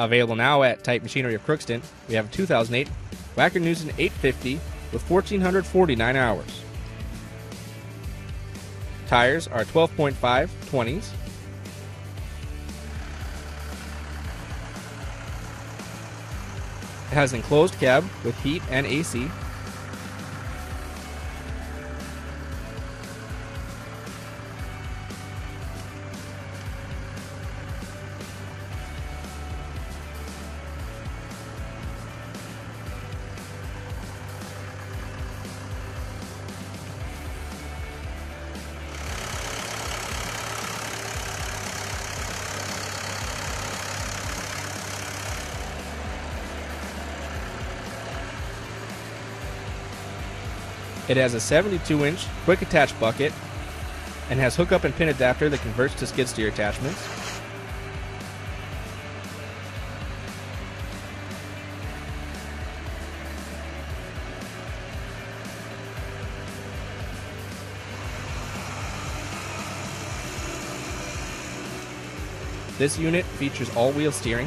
Available now at Titan Machinery of Crookston, we have a 2008 Wacker Neuson 850 with 1,449 hours. Tires are 12.5 20s. It has an enclosed cab with heat and AC. It has a 72 inch quick attach bucket and has hookup and pin adapter that converts to skid steer attachments. This unit features all wheel steering,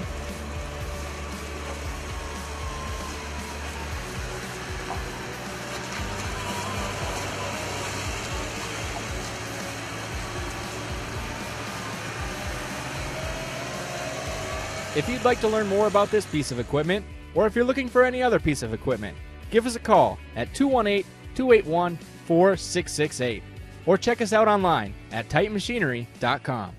If you'd like to learn more about this piece of equipment, or if you're looking for any other piece of equipment, give us a call at 218 281 4668 or check us out online at TitanMachinery.com.